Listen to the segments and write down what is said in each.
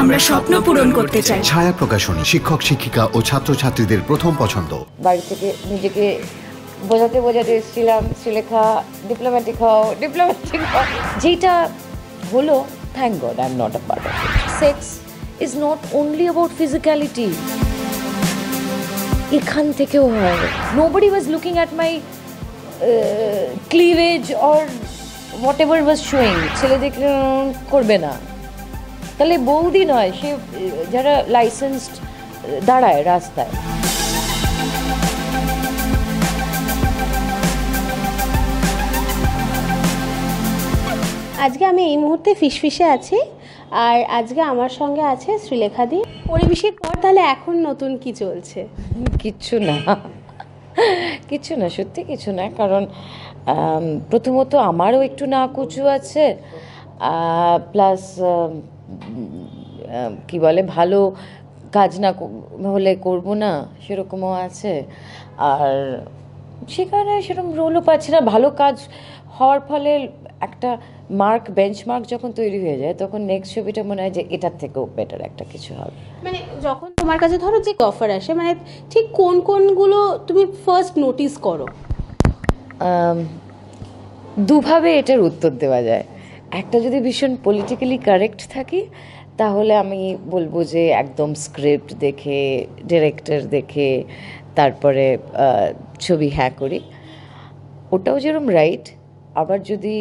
আমরা স্বপ্ন পূরণ করতে চাই। ছায়া প্রকাশনী শিক্ষক শিক্ষিকা ও ছাত্রছাত্রীদের প্রথম পছন্দ। বাড়ি থেকে নিজেকে বোঝাতে বোঝাতে এসেছিলাম শ্রীলেখা ডিপ্লোম্যাটিক হও ডিপ্লোম্যাটিক হও। যেটা হলো thank God I am not a part of sex is not only about physicality এখান থেকেও হয়। Nobody was looking at my cleavage or whatever was showing ছেলে দেখলে করবে না। তাহলে বৌদি নয় সে যারা লাইসেন্সড দাঁড়ায় রাস্তায়। আজকে আমি এই মুহূর্তে ফিসফিসে আছি আর আজকে আমার সঙ্গে আছে শ্রীলেখাদি পরিবেশের পর তাহলে এখন নতুন কি চলছে? কিচ্ছু না কিচ্ছু না সত্যি কিছু না কারণ প্রথমত আমারও একটু না কুচু আছে প্লাস কি বলে ভালো কাজ না হলে করব না সেরকমও আছে। আর সেখানে সেরকম রোলও পাচ্ছি না। ভালো কাজ হওয়ার ফলে একটা মার্ক বেঞ্চমার্ক যখন তৈরি হয়ে যায় তখন নেক্সট ছবিটা মনে হয় যে এটার থেকেও বেটার একটা কিছু হবে। মানে যখন তোমার কাছে ধরো যে অফার আসে মানে ঠিক কোন কোনগুলো তুমি ফার্স্ট নোটিস করো? দুভাবে এটার উত্তর দেওয়া যায়। একটা যদি ভীষণ পলিটিক্যালি কারেক্ট থাকি তাহলে আমি বলব যে একদম স্ক্রিপ্ট দেখে ডিরেক্টর দেখে তারপরে ছবি হ্যাঁ করি। ওটাও যেরকম রাইট আবার যদি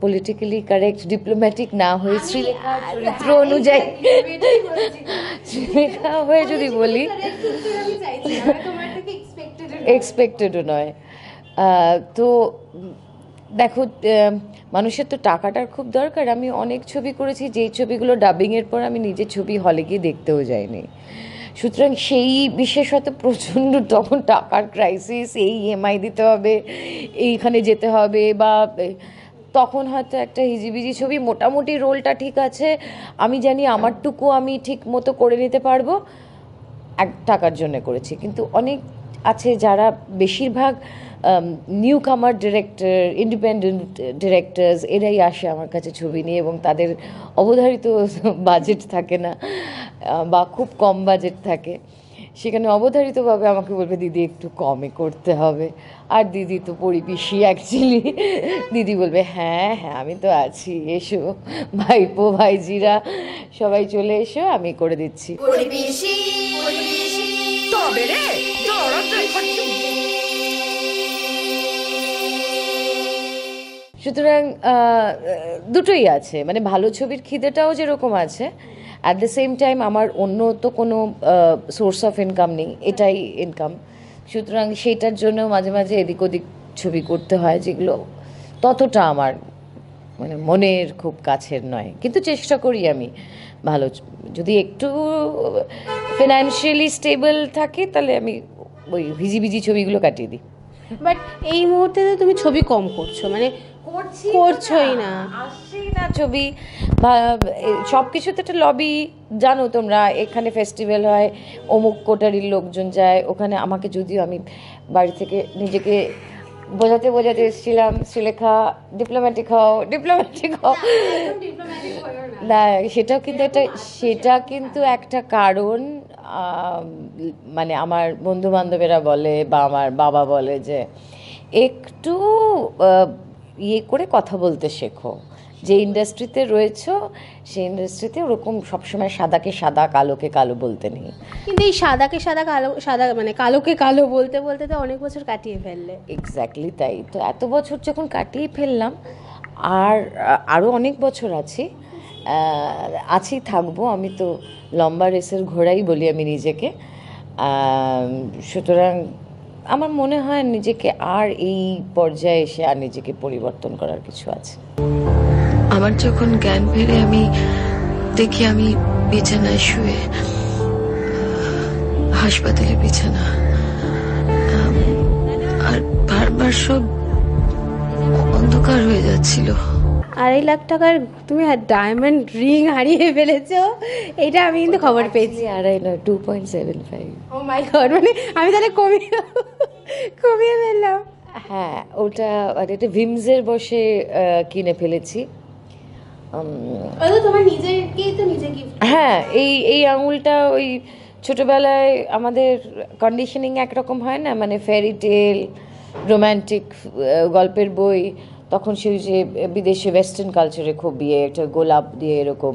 পলিটিক্যালি কারেক্ট ডিপ্লোম্যাটিক না হয়ে শ্রীলেখা চরিত্র অনুযায়ী শ্রীলেখা হয়ে যদি বলি এক্সপেক্টেডও নয়। তো দেখো মানুষের তো টাকাটার খুব দরকার। আমি অনেক ছবি করেছি, যেই ছবিগুলো ডাবিংয়ের পর আমি নিজের ছবি হলে গিয়ে দেখতেও যাইনি। সুতরাং সেই বিশেষত প্রচণ্ড তখন টাকার ক্রাইসিস এই ইএমআই দিতে হবে, এইখানে যেতে হবে বা তখন হয়তো একটা হিজিবিজি ছবি, মোটামুটি রোলটা ঠিক আছে। আমি জানি আমারটুকু আমি ঠিক মতো করে নিতে পারব, এক টাকার জন্য করেছি। কিন্তু অনেক আছে যারা বেশিরভাগ নিউ কামার ডিরেক্টর ইন্ডিপেন্ডেন্ট ডিরেক্টরস এরাই আসে আমার কাছে ছবি নিয়ে এবং তাদের অবধারিত বাজেট থাকে না বা খুব কম বাজেট থাকে। সেখানে অবধারিতভাবে আমাকে বলবে দিদি একটু কমে করতে হবে। আর দিদি তো পরিপিসি অ্যাকচুয়ালি দিদি বলবে হ্যাঁ হ্যাঁ আমি তো আছি এসো। ভাইপো ভাইজিরা সবাই চলে এসো আমি করে দিচ্ছি। তবে রে সুতরাং দুটোই আছে। মানে ভালো ছবির খিদেটাও যেরকম আছে অ্যাট দ্য সেম টাইম আমার অন্য তো কোনো সোর্স অফ ইনকাম নেই, এটাই ইনকাম সুতরাং সেইটার জন্য মাঝে মাঝে এদিক ওদিক ছবি করতে হয়, যেগুলো ততটা আমার মানে মনের খুব কাছের নয়। কিন্তু চেষ্টা করি আমি ভালো যদি একটু ফিনান্সিয়ালি স্টেবল থাকে, তাহলে আমি ওই ভিজি ছবিগুলো কাটিয়ে দিই। বাট এই মুহূর্তে তো তুমি ছবি কম করছ মানে করছোই না। আসছেই না ছবি। সব কিছুতে একটা লবি জানো তোমরা এখানে ফেস্টিভ্যাল হয় অমুক কোটারির লোকজন যায় ওখানে আমাকে যদিও আমি বাড়ি থেকে নিজেকে বোঝাতে বোঝাতে এসেছিলাম শ্রীলেখা ডিপ্লোম্যাটিক হও ডিপ্লোম্যাটিক হও। না সেটাও কিন্তু একটা সেটা কিন্তু একটা কারণ মানে আমার বন্ধু বান্ধবেরা বলে বা আমার বাবা বলে যে একটু ইয়ে করে কথা বলতে শেখো। যে ইন্ডাস্ট্রিতে রয়েছো সেই ইন্ডাস্ট্রিতে ওরকম সবসময় সাদাকে সাদা কালোকে কালো বলতে নেই। কিন্তু এই সাদাকে সাদা কালো সাদা মানে কালোকে কালো বলতে বলতে তো অনেক বছর কাটিয়ে ফেললে। এক্স্যাক্টলি তাই। তো এত বছর যখন কাটিয়ে ফেললাম আর আরও অনেক বছর আছি আছি থাকব আমি তো লম্বা রেসের ঘোড়াই বলি আমি নিজেকে। সুতরাং আমার মনে হয় নিজেকে আর এই পর্যায়ে এসে আর নিজেকে পরিবর্তন করার কিছু আছে। আমার যখন জ্ঞান ফেরে আমি দেখি আমি বিছানায় শুয়ে হাসপাতালে বিছানা। আর বারবার সব অন্ধকার হয়ে যাচ্ছিল। আড়াই লাখ টাকার তুমি ডায়মন্ড রিং হারিয়ে ফেলেছো এটা আমি কিন্তু খবর পেয়েছি। আড়াই lakh two point seven five oh my God মানে আমি তাহলে কমিয়ে কমিয়ে ফেললাম। হ্যাঁ ওটা মানে এটা ভিমসের বসে কিনে ফেলেছি। তোমার নিজেকেই তো নিজে গিফট হ্যাঁ এই এই আঙুলটা ওই ছোটবেলায় আমাদের কন্ডিশনিং একরকম হয় না? মানে ফেরি টেল রোম্যান্টিক গল্পের বই তখন সেই যে বিদেশে ওয়েস্টার্ন কালচারে খুব বিয়ে একটা গোলাপ দিয়ে এরকম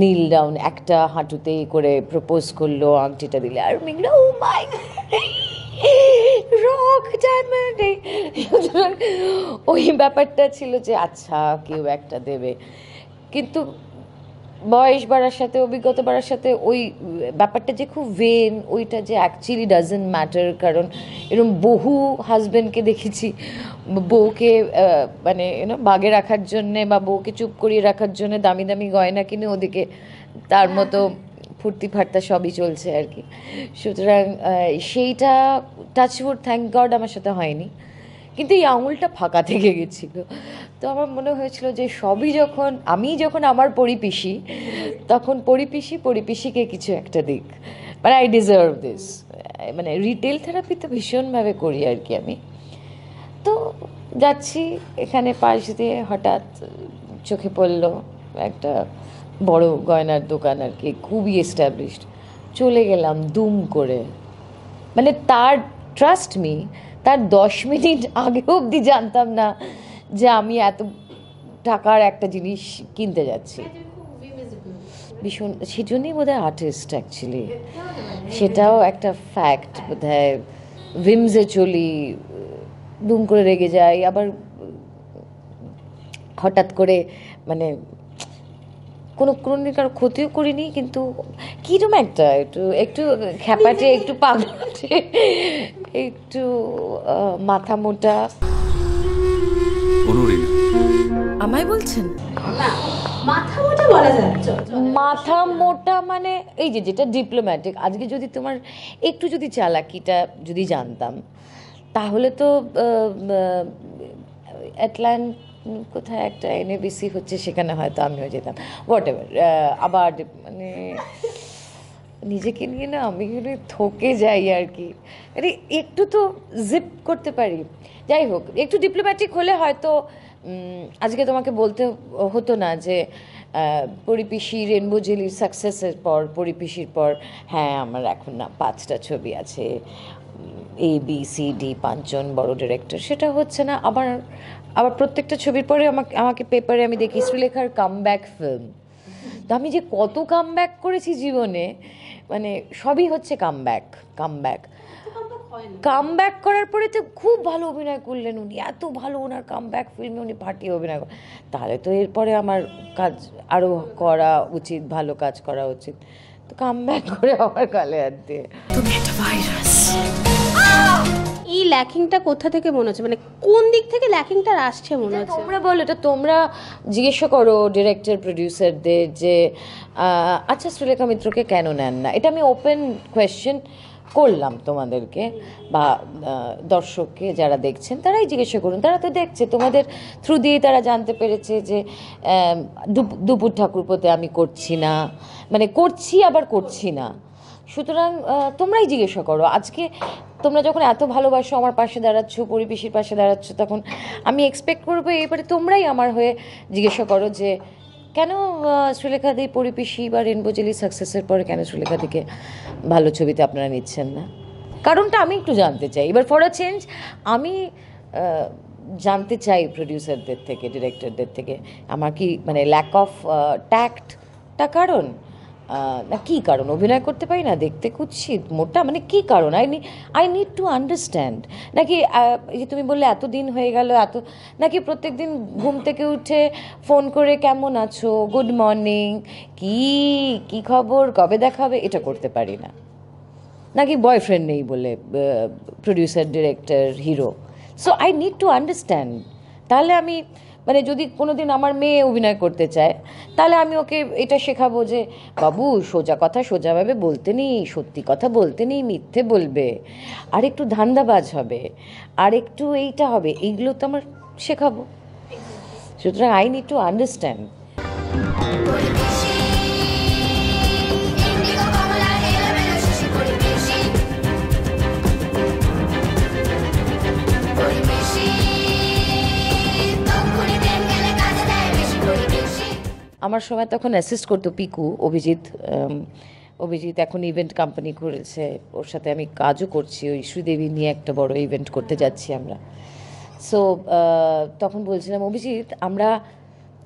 নীল ডাউন একটা হাঁটুতেই করে প্রপোজ করল আংটিটা দিলে। আর মিগলো ও মাই রক ডায়মন্ড ওই ব্যাপারটা ছিল যে আচ্ছা কেউ একটা দেবে। কিন্তু বয়স বাড়ার সাথে, অভিজ্ঞতা বাড়ার সাথে ওই ব্যাপারটা যে খুব ভেন ওইটা যে অ্যাকচুয়ালি ডাজেন্ট ম্যাটার কারণ এরকম বহু হাজব্যান্ডকে দেখেছি, বউকে মানে ইউনো বাগে রাখার জন্যে বা বউকে চুপ করিয়ে রাখার জন্যে দামি দামি গয়না কিনে ওদিকে তার মতো ফুর্তি ফার্তা সবই চলছে আর কি। সুতরাং সেইটা টাচউড থ্যাংক গড আমার সাথে হয়নি। কিন্তু এই আঙুলটা ফাঁকা থেকে গেছিল। তো আমার মনে হয়েছিল যে সবই যখন, আমি যখন আমার পরিপিসি, তখন পরিপিসি, পরিপিসিকে কিছু একটা দিক। মানে আই ডিজার্ভ দিস মানে রিটেল থেরাপি তো ভীষণভাবে করি আর কি আমি। তো যাচ্ছি, এখানে পাশ দিয়ে হঠাৎ চোখে পড়ল একটা বড় গয়নার দোকান আর কি খুবই এস্টাবলিশড চলে গেলাম দুম করে। মানে তার ট্রাস্ট মি তার দশ মিনিট আগে অবধি জানতাম না যে আমি এত টাকার একটা জিনিস কিনতে যাচ্ছি। ভীষণ সেজন্যই বোধ হয় আর্টিস্ট অ্যাকচুয়ালি সেটাও একটা ফ্যাক্ট বোধ হয় ভিমসে চলি দুম করে রেগে যাই আবার হঠাৎ করে মানে কোনো কোনো কারও ক্ষতিও করিনি কিন্তু কীরকম একটা একটু একটু খ্যাপাটে একটু পাগলাটে একটু মাথা মোটা। আমায় বলছেন? মাথা মোটা বলা যাচ্ছে মাথা মোটা মানে এই যে যেটা ডিপ্লোম্যাটিক আজকে যদি তোমার একটু যদি চালাকিটা যদি জানতাম তাহলে তো অ্যাটল্যান্ট কোথায় একটা এনএবিসি হচ্ছে, সেখানে হয়তো আমিও যেতাম। হোয়াট এভার আবার মানে নিজেকে নিয়ে না আমি থকে যাই আর কি। আরে একটু তো জিপ করতে পারি। যাই হোক, একটু ডিপ্লোম্যাটিক হলে হয়তো আজকে তোমাকে বলতে হতো না যে পরিপিসি রেনবো জেলির সাকসেসের পর, পরিপিসির পর হ্যাঁ আমার এখন না পাঁচটা ছবি আছে। এ বি সি ডি পাঁচজন বড় ডিরেক্টর সেটা হচ্ছে না। আবার আবার প্রত্যেকটা ছবির পরে আমাকে আমাকে পেপারে আমি দেখি শ্রীলেখার কামব্যাক ফিল্ম তো আমি যে কত কামব্যাক করেছি জীবনে মানে সবই হচ্ছে কামব্যাক কামব্যাক কামব্যাক করার পরে তো খুব ভালো অভিনয় করলেন উনি এত ভালো ওনার কামব্যাক ফিল্মে উনি ফাটিয়ে অভিনয় করেন তাহলে তো এরপরে আমার কাজ আরও করা উচিত ভালো কাজ করা উচিত। তো কামব্যাক করে আমার গালে হাত দিয়ে। তুমি একটা ভাইরাস এই ল্যাকিংটা কোথা থেকে মনে হচ্ছে? মানে কোন দিক থেকে ল্যাকিংটা আসছে মনে হচ্ছে? তোমরা বলো এটা তোমরা জিজ্ঞাসা করো ডিরেক্টর প্রডিউসারদের যে আচ্ছা শ্রীলেখা মিত্রকে কেন নেন না? এটা আমি ওপেন কোয়েশ্চেন করলাম তোমাদেরকে বা দর্শককে যারা দেখছেন তারাই জিজ্ঞাসা করুন। তারা তো দেখছে তোমাদের থ্রু দিয়েই তারা জানতে পেরেছে যে দুপ- দুপুর ঠাকুরপোতে আমি করছি না। মানে করছি আবার করছি না। সুতরাং তোমরাই জিজ্ঞাসা করো। আজকে তোমরা যখন এত ভালোবাসো আমার পাশে দাঁড়াচ্ছ পরিবেশীর পাশে দাঁড়াচ্ছ তখন আমি এক্সপেক্ট করব এবারে তোমরাই আমার হয়ে জিজ্ঞাসা করো যে কেন আহ, শ্রীলেখাদি পরিবেশী বা রেনবোজেলি সাকসেসের পরে কেন শ্রীলেখাদিকে ভালো ছবিতে আপনারা নিচ্ছেন না? কারণটা আমি একটু জানতে চাই। এবার ফর আ চেঞ্জ আমি জানতে চাই প্রডিউসারদের থেকে ডিরেক্টরদের থেকে আমার কি মানে ল্যাক অফ ট্যাক্টটা কারণ? না, কী কারণ? অভিনয় করতে পারি না, দেখতে কুৎসিত মোটা মানে কী কারণ? I I need to understand নাকি যে তুমি বললে এত দিন হয়ে গেল, এত, নাকি প্রত্যেক দিন ঘুম থেকে উঠে ফোন করে কেমন আছো? গুড মর্নিং কি কি খবর? কবে দেখাবে এটা করতে পারি না। নাকি বয়ফ্রেন্ড নেই বলে producer director hero so I need to understand তাহলে আমি মানে যদি কোনো দিন আমার মেয়ে অভিনয় করতে চায়, তাহলে আমি ওকে এটা শেখাবো যে, বাবু, সোজা কথা সোজাভাবে বলতে নেই, সত্যি কথা বলতে নেই, মিথ্যে বলবে। আর একটু ধান্দাবাজ হবে আর একটু এইটা হবে, এইগুলো তো আমার শেখাবো। সুতরাং আই নিড টু আন্ডারস্ট্যান্ড আমার সময় তখন অ্যাসিস্ট করতো পিকু, অভিজিৎ অভিজিৎ এখন ইভেন্ট কোম্পানি করেছে। ওর সাথে আমি কাজও করছি, ওই শ্রীদেবী নিয়ে একটা বড় ইভেন্ট করতে যাচ্ছি আমরা। সো তখন বলছিলাম, অভিজিৎ, আমরা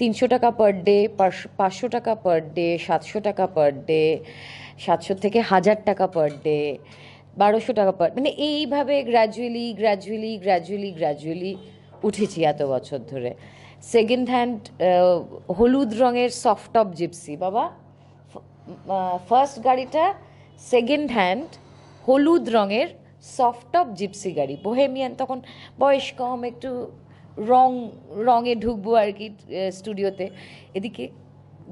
তিনশো টাকা পার ডে পাঁচশো টাকা পার ডে সাতশো টাকা পার ডে সাতশো থেকে হাজার টাকা পার ডে বারোশো টাকা পার মানে এইভাবে গ্র্যাজুয়ালি গ্র্যাজুয়ালি গ্র্যাজুয়ালি গ্র্যাজুয়ালি উঠেছি এত বছর ধরে। সেকেন্ড হ্যান্ড হলুদ রঙের সফট টপ জিপসি বাবা। ফার্স্ট গাড়িটা সেকেন্ড হ্যান্ড হলুদ রঙের সফট টপ জিপসি গাড়ি। বোহেমিয়ান তখন বয়স কম একটু রং রঙে ঢুকবো আর কি স্টুডিওতে এদিকে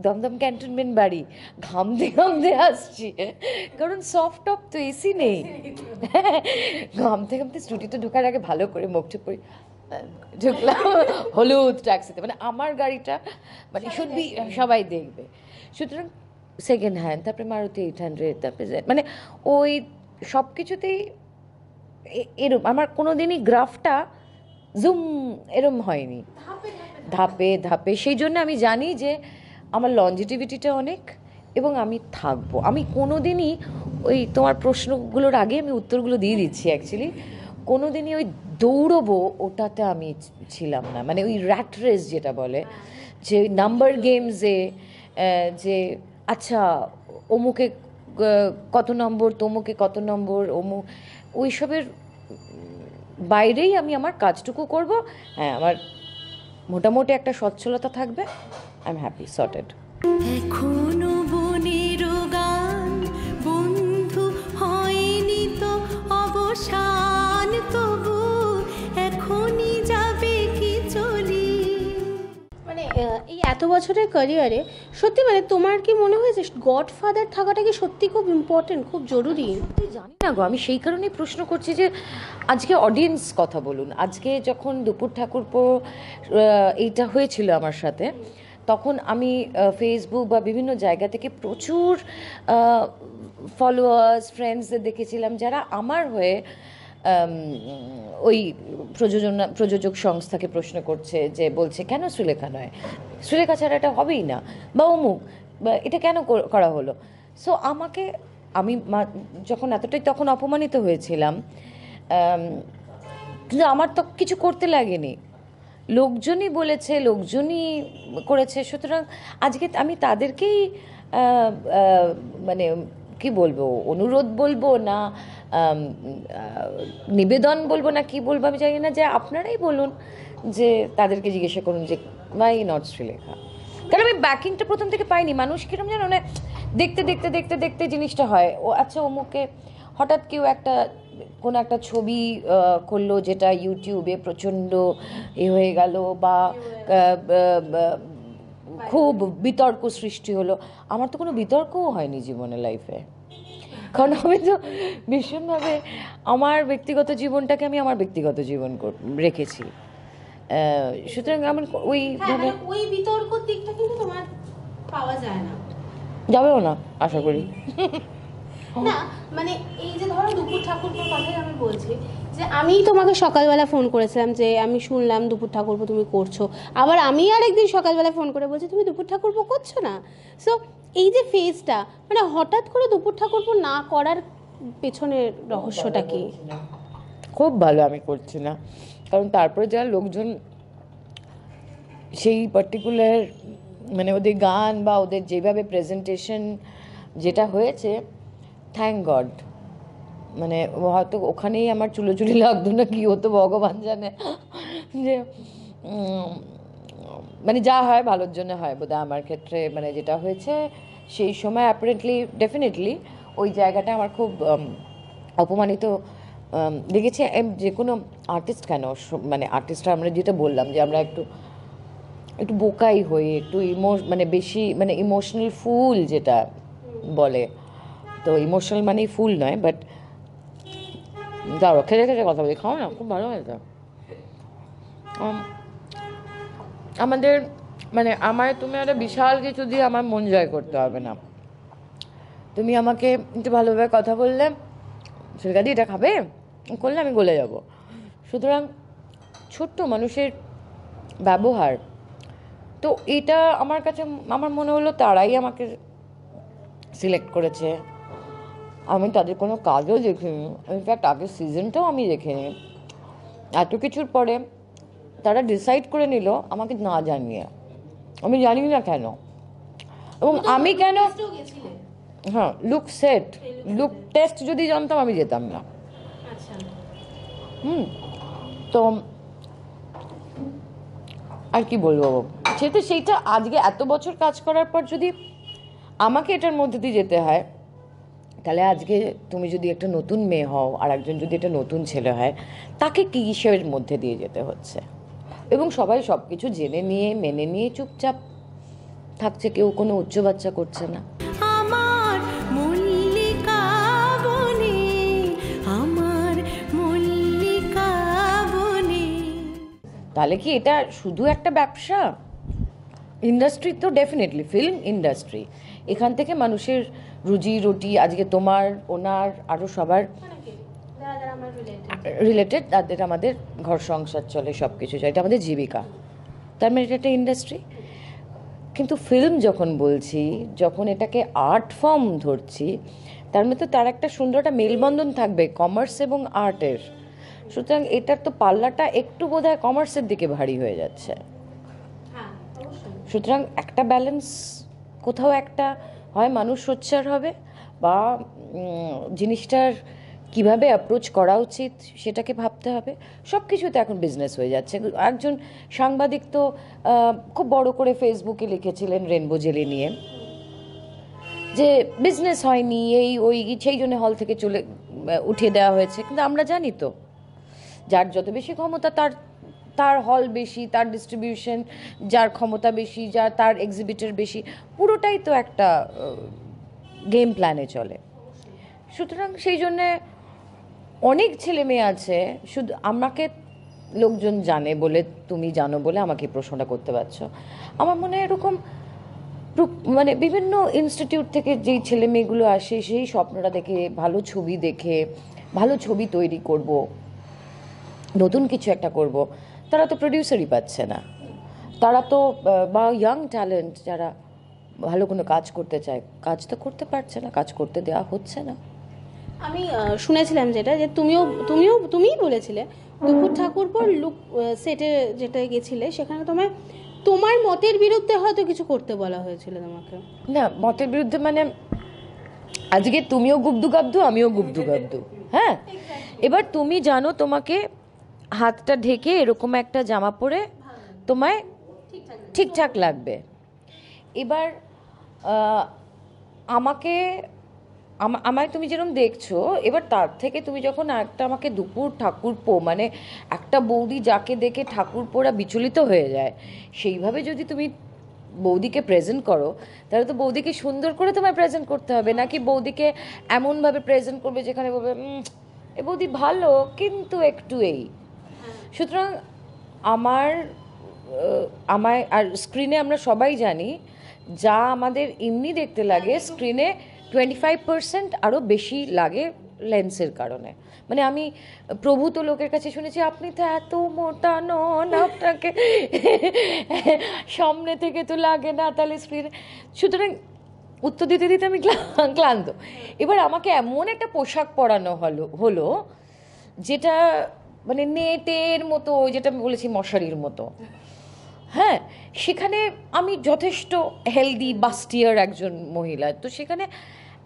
দমদম ক্যান্টনমেন্ট বাড়ি ঘামতে ঘামতে আসছি। কারণ সফট টপ তো এসি নেই। ঘামতে ঘামতে স্টুডিওতে ঢোকার আগে ভালো করে মুখ টুক করে ঢুকলাম হলুদ ট্যাক্সিতে। মানে আমার গাড়িটা মানে শুড বি সবাই দেখবে। সুতরাং সেকেন্ড হ্যান্ড তারপরে মারুতি এইট হান্ড্রেড তারপরে মানে ওই সব কিছুতেই এরম। আমার কোনো দিনই গ্রাফটা জুম এরম হয়নি। ধাপে ধাপে সেই জন্য আমি জানি যে আমার লঞ্জিটিভিটিটা অনেক এবং আমি থাকব। আমি কোনো দিনই ওই তোমার প্রশ্নগুলোর আগে আমি উত্তরগুলো দিয়ে দিচ্ছি অ্যাকচুয়ালি কোনো দিনই ওই দৌড়বো, ওটাতে আমি ছিলাম না। মানে ওই র্যাট রেস যেটা বলে, যে নাম্বার গেমসে যে আচ্ছা অমুকে কত নম্বর তমুকে কত নম্বর অমুক ওইসবের বাইরেই আমি আমার কাজটুকু করব। হ্যাঁ আমার মোটামুটি একটা সচ্ছলতা থাকবে। আই এম হ্যাপি সর্টেড এত বছরের ক্যারিয়ারে সত্যি মানে তোমার কি মনে হয়েছে গডফাদার থাকাটা কি সত্যি খুব ইম্পর্টেন্ট খুব জরুরি? জানি না গো, আমি সেই কারণেই প্রশ্ন করছি যে আজকে অডিয়েন্স কথা বলুন। আজকে যখন দুপুর ঠাকুরপো এইটা হয়েছিল আমার সাথে, তখন আমি ফেসবুক বা বিভিন্ন জায়গা থেকে প্রচুর ফলোয়ার্স ফ্রেন্ডসদের দেখেছিলাম যারা আমার হয়ে ওই প্রযোজনা, প্রযোজক সংস্থাকে প্রশ্ন করছে যে, বলছে, কেন সুলেখা নয়? সুলেখা ছাড়া এটা হবেই না। বা, অমুক, বা, এটা কেন করা হলো? সো আমাকে, আমি যখন এতটাই তখন অপমানিত হয়েছিলাম কিন্তু আমার তো কিছু করতে লাগেনি। লোকজনই বলেছে, লোকজনই করেছে, সুতরাং আজকে আমি তাদেরকেই মানে কি বলব, অনুরোধ বলব না নিবেদন বলব না কি বলব আমি জানি না, যে আপনারাই বলুন যে তাদেরকে জিজ্ঞাসা করুন যে মাই নট শ্রীলেখা? কারণ আমি ব্যাকিংটা প্রথম থেকে পাইনি, মানুষ কিরম জানো না দেখতে দেখতে দেখতে দেখতে জিনিসটা হয়। ও আচ্ছা অমুকে হঠাৎ কেউ একটা, কোনো একটা ছবি করল যেটা ইউটিউবে প্রচণ্ড এ হয়ে গেল বা- খুব বিতর্ক সৃষ্টি হলো। আমার তো কোনো বিতর্কও হয়নি জীবনে লাইফে কারণ আমি তো ভীষণভাবে আমার ব্যক্তিগত জীবনটাকে আমি আমার ব্যক্তিগত জীবন রেখেছি। সুতরাং আমার ওই ভাবে ওই বিতর্কর দিকটা কিন্তু তোমার পাওয়া যায় না। যাবেও না আশা করি। না মানে এই যে ধরো দুপুর ঠাকুরপুর কথাই আমি বলছি যে আমিই তোমাকে সকালবেলা ফোন করেছিলাম যে আমি শুনলাম দুপুর ঠাকুরপো তুমি করছ। আবার আমি আরেকদিন সকালবেলা ফোন করে বলছি তুমি দুপুর ঠাকুরপো করছ না? সো এই যে ফেজটা মানে হঠাৎ করে দুপুর ঠাকুরপো না করার পেছনের রহস্যটা কি? খুব ভালো আমি করছি না। কারণ তারপরে যারা লোকজন সেই পার্টিকুলার মানে ওদের গান বা ওদের যেভাবে প্রেজেন্টেশন যেটা হয়েছে থ্যাংক গড মানে হয়তো ওখানেই আমার চুলোচুলি লাগতো না কি হতো ভগবান জানে। যে মানে যা হয় ভালোর জন্য হয় বোধহয় আমার ক্ষেত্রে মানে যেটা হয়েছে সেই সময় অ্যাপারেন্টলি ডেফিনেটলি ওই জায়গাটা আমার খুব অপমানিত দেখেছি যে কোনো আর্টিস্ট কেন? মানে আর্টিস্টরা আমরা যেটা বললাম যে আমরা একটু একটু বোকাই হই, একটু ইমো মানে বেশি মানে ইমোশনাল ফুল যেটা বলে। তো ইমোশনাল মানেই ফুল নয় বাট দাঁড়ো খেতে খেতে কথা বলি। খাও না, খুব ভালো হয়েছে। আমাদের মানে আমার তুমি একটা বিশাল কিছু দিয়ে আমার মন জয় করতে হবে না। তুমি আমাকে একটু ভালোভাবে কথা বললে সুলকাদি এটা খাবে? করলে আমি গলে যাব। সুতরাং ছোট্ট মানুষের ব্যবহার, তো এটা আমার কাছে, আমার মনে হলো তারাই আমাকে সিলেক্ট করেছে। আমি তাদের কোনো কাজও দেখিনি ইনফ্যাক্ট আগের সিজনটাও আমি দেখিনি। এত কিছুর পরে তারা ডিসাইড করে নিল আমাকে না জানিয়ে। আমি জানি না কেন। এবং আমি কেন হ্যাঁ লুক সেট লুক টেস্ট যদি জানতাম আমি যেতাম না। আচ্ছা। হুম তো আর কি বলব? সেটা সেইটা আজকে এত বছর কাজ করার পর যদি আমাকে এটার মধ্যে দিয়ে যেতে হয় তাহলে আজকে তুমি যদি একটা নতুন মেয়ে হও আর একজন যদি একটা নতুন ছেলে হয় তাকে কি কিসের মধ্যে দিয়ে যেতে হচ্ছে? এবং সবাই সব কিছু জেনে নিয়ে মেনে নিয়ে চুপচাপ থাকছে কেউ কোনো উচ্চ বাচ্চা করছে না। আমার মল্লিকা আমার মল্লিকা তাহলে কি এটা শুধু একটা ব্যবসা? ইন্ডাস্ট্রি তো ডেফিনেটলি ফিল্ম ইন্ডাস্ট্রি এখান থেকে মানুষের রুজি রুটি আজকে তোমার ওনার আরও সবার রিলেটেড তাদের আমাদের ঘর সংসার চলে সব কিছু চলে। এটা আমাদের জীবিকা। তার মানে এটা একটা ইন্ডাস্ট্রি কিন্তু ফিল্ম যখন বলছি যখন এটাকে আর্ট ফর্ম ধরছি তার মধ্যে তার একটা সুন্দর একটা মেলবন্ধন থাকবে কমার্স এবং আর্টের সুতরাং এটার তো পাল্লাটা একটু বোধহয় কমার্সের দিকে ভারী হয়ে যাচ্ছে। হ্যাঁ সুতরাং একটা ব্যালেন্স কোথাও একটা হয় মানুষ সোচ্চার হবে বা জিনিসটার কীভাবে অ্যাপ্রোচ করা উচিত সেটাকে ভাবতে হবে। সব কিছুতে এখন বিজনেস হয়ে যাচ্ছে। একজন সাংবাদিক তো খুব বড় করে ফেসবুকে লিখেছিলেন রেনবো জেলে নিয়ে, যে বিজনেস হয়নি, এই ওই, সেই জন্য হল থেকে চলে উঠিয়ে দেওয়া হয়েছে। কিন্তু আমরা জানি তো, যার যত বেশি ক্ষমতা তার তার হল বেশি, তার ডিস্ট্রিবিউশন যার ক্ষমতা বেশি যার তার এক্সিবিটার বেশি, পুরোটাই তো একটা গেম প্ল্যানে চলে। সুতরাং সেই জন্যে অনেক ছেলে মেয়ে আছে, শুধু আমাকে লোকজন জানে বলে তুমি জানো বলে আমাকে প্রশ্নটা করতে পারছ। আমার মনে হয় এরকম মানে বিভিন্ন ইনস্টিটিউট থেকে যেই ছেলে মেয়েগুলো আসে, সেই স্বপ্নটা দেখে, ভালো ছবি দেখে, ভালো ছবি তৈরি করব, নতুন কিছু একটা করব, তারা তো প্রডিউসারই পাচ্ছে না। তারা তো, বা ইয়াং ট্যালেন্ট যারা ভালো কোনো কাজ করতে চায়, কাজ তো করতে পারছে না, কাজ করতে দেওয়া হচ্ছে না। আমি শুনেছিলাম যেটা যে তুমিও তুমিও তুমিই বলেছিলে দুপুর ঠাকুরপর লুক সেটে যেটা গেছিলে সেখানে তোমায় তোমার মতের বিরুদ্ধে হয়তো কিছু করতে বলা হয়েছিল তোমাকে। না মতের বিরুদ্ধে মানে আজকে তুমিও গুবদু গাবদু আমিও গুবদু গাবদু হ্যাঁ এবার তুমি জানো তোমাকে হাতটা ঢেকে এরকম একটা জামা পরে তোমায় ঠিকঠাক লাগবে। এবার আমাকে আমা- আমায় তুমি যেরকম দেখছ এবার তার থেকে তুমি যখন একটা আমাকে দুপুর ঠাকুরপো মানে একটা বৌদি যাকে দেখে ঠাকুর ঠাকুরপোরা বিচলিত হয়ে যায় সেইভাবে যদি তুমি বৌদিকে প্রেজেন্ট করো তাহলে তো বৌদিকে সুন্দর করে তোমায় প্রেজেন্ট করতে হবে। নাকি বৌদিকে এমনভাবে প্রেজেন্ট করবে যেখানে বলবে এ বৌদি ভালো কিন্তু একটু এই। সুতরাং আমার আমায় আর স্ক্রিনে আমরা সবাই জানি যা আমাদের এমনি দেখতে লাগে স্ক্রিনে টোয়েন্টি ফাইভ পার্সেন্ট আরও বেশি লাগে লেন্সের কারণে। মানে আমি প্রভূত লোকের কাছে শুনেছি, আপনি তো এত মোটা নন, আপনাকে সামনে থেকে তো লাগে না, তাহলে স্ক্রিনে সুতরাং উত্তর দিতে দিতে আমি ক্লা- ক্লান্ত। এবার আমাকে এমন একটা পোশাক পরানো হলো হলো যেটা মানে নেটের মতো, যেটা আমি বলেছি মশারির মতো। হ্যাঁ সেখানে আমি যথেষ্ট হেলদি বাস্টিয়ার একজন মহিলা। তো সেখানে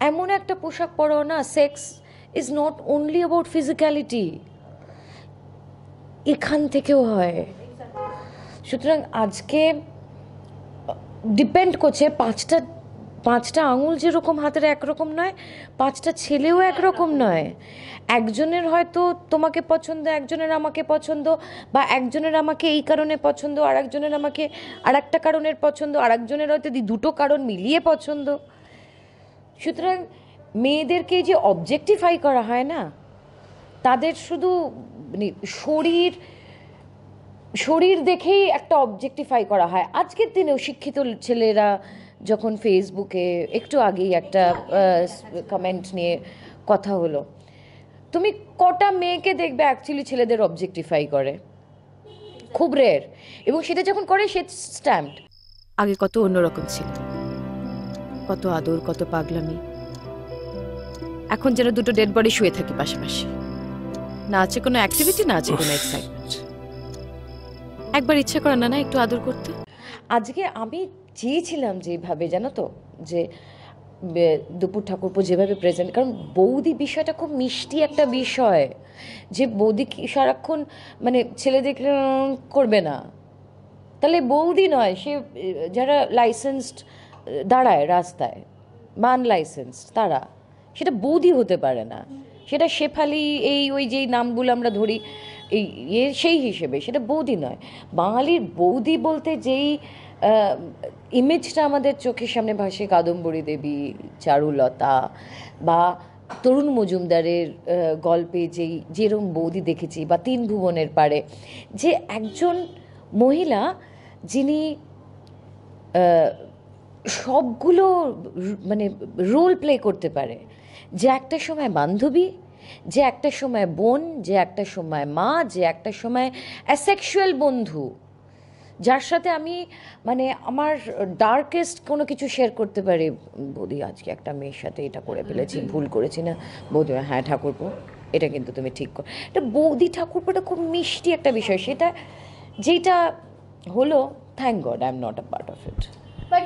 এমন একটা পোশাক পরাও না sex is not only about physicality এখান থেকেও হয়। সুতরাং আজকে ডিপেন্ড করছে পাঁচটা পাঁচটা আঙুল যেরকম হাতের একরকম নয়, পাঁচটা ছেলেও একরকম নয়। একজনের হয়তো তোমাকে পছন্দ, একজনের আমাকে পছন্দ, বা একজনের আমাকে এই কারণে পছন্দ আর একজনের আমাকে আর একটা কারণের পছন্দ আর একজনের হয়তো দুটো কারণ মিলিয়ে পছন্দ। সুতরাং মেয়েদেরকে যে অবজেক্টিফাই করা হয় না, তাদের শুধু মানে শরীর শরীর দেখেই একটা অবজেক্টিফাই করা হয়। আজকের দিনেও শিক্ষিত ছেলেরা যখন ফেসবুকে একটু আগেই একটা কমেন্ট নিয়ে কথা হলো তুমি কটা মেয়েকে দেখবে অ্যাকচুয়ালি ছেলেদের অবজেক্টিফাই করে? খুব রেয়ার এবং সেটা যখন করে সে স্ট্যাম্পড আগে কত অন্যরকম ছিল। কত আদর কত পাগলামি। এখন যেন দুটো ডেড বডি শুয়ে থাকি পাশাপাশি। না আছে কোনো অ্যাক্টিভিটি না আছে কোনো এক্সাইটমেন্ট একবার ইচ্ছা করে না না একটু আদর করতে। আজকে আমি চেয়েছিলাম যেভাবে জানো তো? যে দুপুর ঠাকুরপো যেভাবে প্রেজেন্ট কারণ বৌদি বিষয়টা খুব মিষ্টি একটা বিষয়। যে বৌদি কি সারাক্ষণ মানে ছেলে দেখলে করবে না? তাহলে বৌদি নয়, সে যারা লাইসেন্সড দাঁড়ায় রাস্তায় মান লাইসেন্স তারা। সেটা বৌদি হতে পারে না। সেটা শেফালি এই, ওই যেই নামগুলো আমরা ধরি, এই সেই হিসেবে, সেটা বৌদি নয়। বাঙালির বৌদি বলতে যেই ইমেজটা আমাদের চোখের সামনে ভাসে কাদম্বরী দেবী, চারুলতা বা তরুণ মজুমদারের গল্পে যেই যেরকম বৌদি দেখেছি বা তিন ভুবনের পারে যে একজন মহিলা যিনি সবগুলো মানে রোল প্লে করতে পারে। যে একটা সময় বান্ধবী, যে একটা সময় বোন, যে একটা সময় মা, যে একটা সময় অ্যাসেক্সুয়াল বন্ধু। যার সাথে আমি মানে আমার ডার্কেস্ট কোনো কিছু শেয়ার করতে পারি বৌদি আজকে একটা মেয়ের সাথে এটা করে ফেলেছি ভুল করেছি না? বৌদি হ্যাঁ ঠাকুরপো এটা কিন্তু তুমি ঠিক কর এটা বৌদি ঠাকুরপোটা খুব মিষ্টি একটা বিষয় সেটা যেটা হলো thank God I am not a part of it but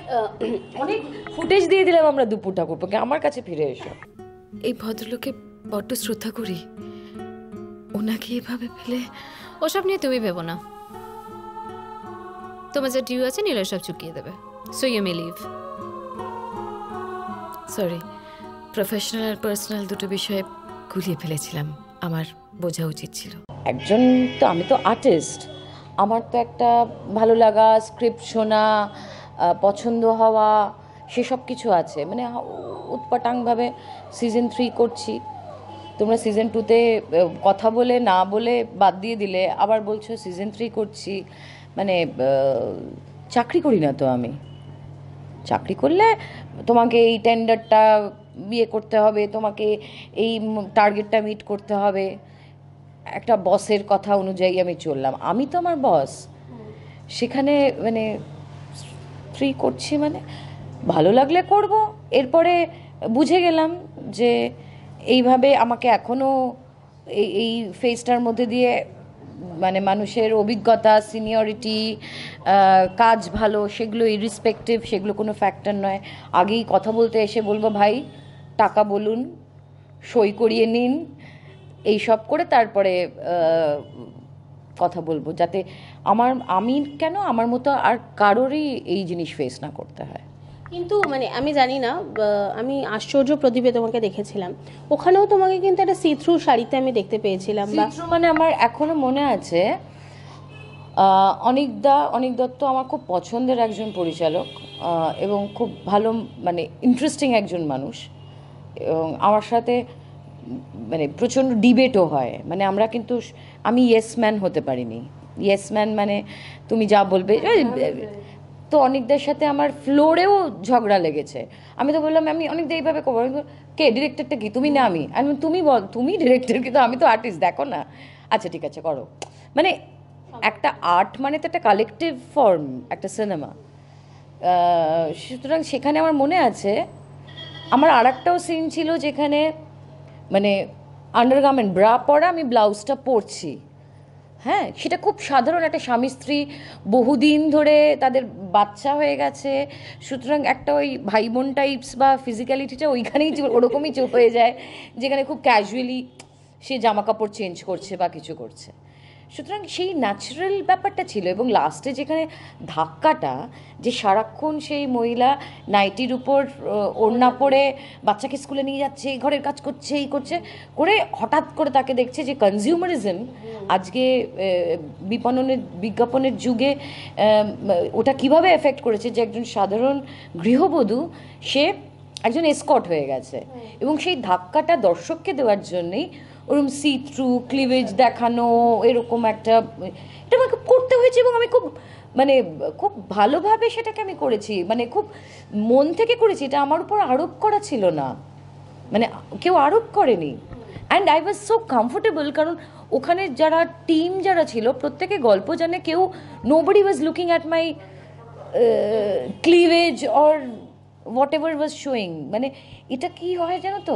অনেক ফুটেজ দিয়ে দিলাম আমরা দুপুর ঠাকুরপোকে আমার কাছে ফিরে এসো। এই ভদ্রলোকে বড্ড শ্রদ্ধা করি। ওনাকে এভাবে পেলে ওসব নিয়ে তুমি ভেবো না। তোমার যা ডিউ আছে নীলা সব চুকিয়ে দেবে। So you may leave sorry professional R personal দুটো বিষয়ে গুলিয়ে ফেলেছিলাম। আমার বোঝা উচিত ছিল। একজন তো, আমি তো আর্টিস্ট আমার তো একটা ভালো লাগা স্ক্রিপ্ট শোনা পছন্দ হওয়া সেসব কিছু আছে। মানে উৎপটাংভাবে সিজন থ্রি করছি। তোমরা সিজন টুতে কথা বলে, না বলে বাদ দিয়ে দিলে, আবার বলছো সিজন থ্রি করছি। মানে চাকরি করি না তো আমি। চাকরি করলে তোমাকে এই টেন্ডারটা বিয়ে করতে হবে, তোমাকে এই টার্গেটটা মিট করতে হবে। একটা বসের কথা অনুযায়ী আমি চললাম। আমি তো আমার বস সেখানে মানে ফ্রি করছি মানে ভালো লাগলে করব। এরপরে বুঝে গেলাম যে, এইভাবে আমাকে এখনও এই এই ফেজটার মধ্যে দিয়ে মানে মানুষের অভিজ্ঞতা সিনিয়রিটি কাজ ভালো, সেগুলো ইরিসপেক্টিভ সেগুলো কোনো ফ্যাক্টর নয়। আগেই কথা বলতে এসে বলব, ভাই, টাকা বলুন, সই করিয়ে নিন। এই সব করে তারপরে কথা বলব, যাতে আমার, আমি কেন আমার মতো আর কারোরই এই জিনিস ফেস না করতে হয়। কিন্তু মানে আমি জানি না আমি আশ্চর্য প্রদীপে তোমাকে দেখেছিলাম। ওখানেও তোমাকে কিন্তু একটা সি থ্রু শাড়িতে আমি দেখতে পেয়েছিলাম বা মানে আমার এখনও মনে আছে অনিক দা অনিক দত্ত আমার খুব পছন্দের একজন পরিচালক এবং খুব ভালো মানে ইন্টারেস্টিং একজন মানুষ এবং আমার সাথে মানে প্রচণ্ড ডিবেটও হয়। মানে আমরা কিন্তু আমি ইয়েস ম্যান হতে পারিনি। ইয়েস ম্যান মানে তুমি যা বলবে এই, তো অনেকদের সাথে আমার ফ্লোরেও ঝগড়া লেগেছে। আমি তো বললাম, আমি অনেক এইভাবে করব? কে? ডিরেক্টরটা কি? তুমি না আমি? আমি তুমি বল, তুমি ডিরেক্টর কিন্তু আমি তো আর্টিস্ট দেখো না। আচ্ছা ঠিক আছে, করো। মানে একটা আর্ট মানে তো একটা কালেকটিভ ফর্ম একটা সিনেমা সুতরাং সেখানে আমার মনে আছে, আমার আর একটাও সিন ছিল যেখানে মানে আন্ডারগার্মেন্ট ব্রা পরা আমি ব্লাউজটা পরছি। হ্যাঁ সেটা খুব সাধারণ একটা স্বামী স্ত্রী বহুদিন ধরে তাদের বাচ্চা হয়ে গেছে। সুতরাং একটা ওই ভাই বোন টাইপস বা ফিজিক্যালিটিটা ওইখানেই ওরকমই হয়ে যায়, যেখানে খুব ক্যাজুয়ালি সে জামা কাপড় চেঞ্জ করছে বা কিছু করছে। সুতরাং সেই ন্যাচারাল ব্যাপারটা ছিল এবং লাস্টে যেখানে ধাক্কাটা যে সারাক্ষণ সেই মহিলা নাইটির উপর ওড়না পরে বাচ্চাকে স্কুলে নিয়ে যাচ্ছে এই ঘরের কাজ করছে এই করছে করে হঠাৎ করে তাকে দেখছে যে কনজিউমারিজম আজকে বিপণনের বিজ্ঞাপনের যুগে ওটা কীভাবে এফেক্ট করেছে যে একজন সাধারণ গৃহবধূ সে একজন এসকট হয়ে গেছে। এবং সেই ধাক্কাটা দর্শককে দেওয়ার জন্যই ওরকম সি থ্রু ক্লিভেজ দেখানো, এরকম একটা, এটা আমাকে করতে হয়েছে এবং আমি খুব মানে খুব ভালোভাবে সেটাকে আমি করেছি। মানে খুব মন থেকে করেছি। এটা আমার উপর আরোপ করা ছিল না। মানে কেউ আরোপ করেনি। And I was so comfortable কারণ ওখানে যারা টিম যারা ছিল, প্রত্যেকে গল্প জানে, কেউ nobody was looking at my cleavage or whatever was showing মানে এটা কি হয় জানো তো?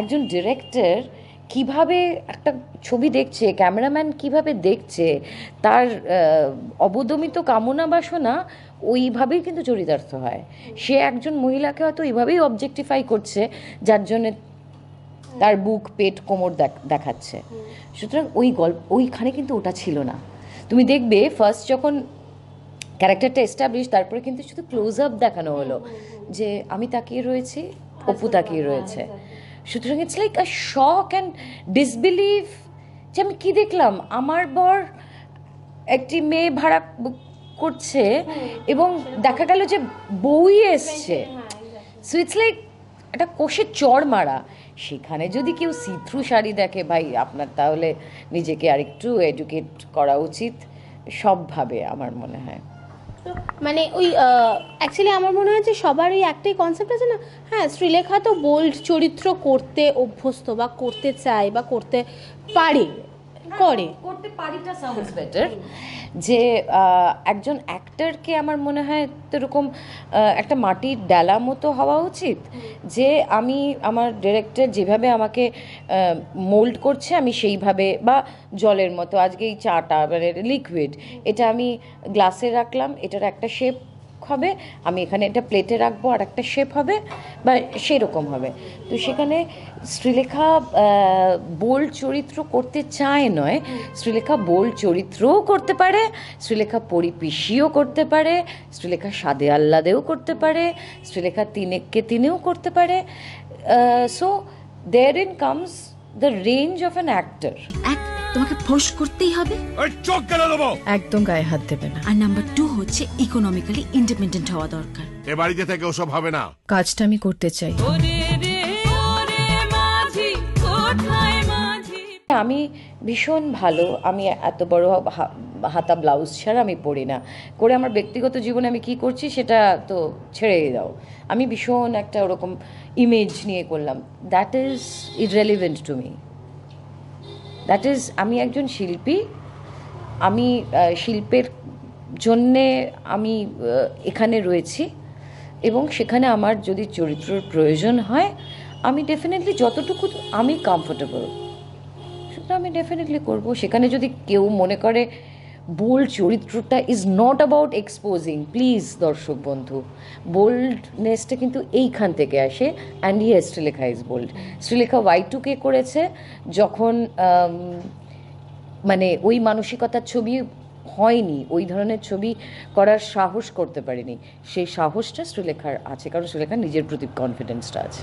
একজন ডিরেক্টর কীভাবে একটা ছবি দেখছে ক্যামেরাম্যান কীভাবে দেখছে তার অবদমিত কামনা বাসনা ওইভাবেই কিন্তু চরিতার্থ হয়। সে একজন মহিলাকে হয়তো ওইভাবেই অবজেক্টিফাই করছে যার জন্য তার বুক পেট কোমর দেখ- দেখাচ্ছে। সুতরাং ওই গল্প ওইখানে কিন্তু ওটা ছিল না। তুমি দেখবে ফার্স্ট যখন ক্যারেক্টারটা এস্টাবলিশ তারপরে কিন্তু শুধু ক্লোজ আপ দেখানো হলো যে আমি তাকিয়ে রয়েছি অপু তাকিয়ে রয়েছে। সুতরাং it's like a shock and disbelieve যে আমি কি দেখলাম? আমার বর একটি মেয়ে ভাড়া করছে এবং দেখা গেল যে বউই এসছে। সো ইটস লাইক একটা কোষে চড় মারা। সেখানে যদি কেউ সিথ্রু শাড়ি দেখে ভাই আপনার তাহলে নিজেকে আরেকটু এডুকেট করা উচিত। সবভাবে আমার মনে হয়। মানে ওই অ্যাকচুয়ালি আমার মনে হয় যে সবার ওই একটাই কনসেপ্ট আছে না? হ্যাঁ শ্রীলেখা তো বোল্ড চরিত্র করতে অভ্যস্ত বা করতে চায় বা করতে পারে। করে। করতে পারিটা সাউন্ডস বেটার যে একজন অ্যাক্টরকে আমার মনে হয় এরকম একটা মাটির ডালা মতো হওয়া উচিত। যে আমি আমার ডিরেক্টর যেভাবে আমাকে মোল্ড করছে আমি সেইভাবে বা জলের মতো আজকে এই চাটা মানে লিকুইড এটা আমি গ্লাসে রাখলাম এটার একটা শেপ হবে, আমি এখানে এটা প্লেটে রাখব আর একটা শেপ হবে, বা সেরকম হবে। তো সেখানে শ্রীলেখা বোল্ড চরিত্র করতে চায় নয়, শ্রীলেখা বোল্ড চরিত্রও করতে পারে, শ্রীলেখা পরিপিসিও করতে পারে, শ্রীলেখা সাদে আহ্লাদেও করতে পারে, শ্রীলেখা তিনেককে তিনেও করতে পারে। So there in comes the range of an actor তোমাকে ফোর্স করতেই হবে। একদম গায়ে হাত দেবে না। আর নাম্বার টু হচ্ছে ইকোনমিক্যালি ইন্ডিপেন্ডেন্ট হওয়া দরকার। এ বাড়িতে থেকে ওসব হবে না। কাজটা আমি করতে চাই। আমি ভীষণ ভালো আমি এত বড় হাতা ব্লাউজ ছাড়া আমি পরি না। করে আমার ব্যক্তিগত জীবনে আমি কি করছি সেটা তো ছেড়েই দাও। আমি ভীষণ একটা ওরকম ইমেজ নিয়ে করলাম। That is irrelevant to me that is আমি একজন শিল্পী, আমি শিল্পের জন্যে আমি এখানে রয়েছি এবং সেখানে আমার যদি চরিত্রর প্রয়োজন হয়, আমি ডেফিনেটলি যতটুকু আমি কমফোর্টেবল সেটা আমি ডেফিনেটলি করব। সেখানে যদি কেউ মনে করে বোল্ড চরিত্রটা is not about exposing please দর্শক বন্ধু বোল্ডনেসটা কিন্তু এইখান থেকে আসে। অ্যান্ড ইয়ে Srilekha is bold Srilekha Y two K করেছে, যখন মানে ওই মানসিকতার ছবি হয়নি, ওই ধরনের ছবি করার সাহস করতে পারিনি। সেই সাহসটা শ্রীলেখার আছে, কারণ শ্রীলেখার নিজের প্রতি কনফিডেন্সটা আছে।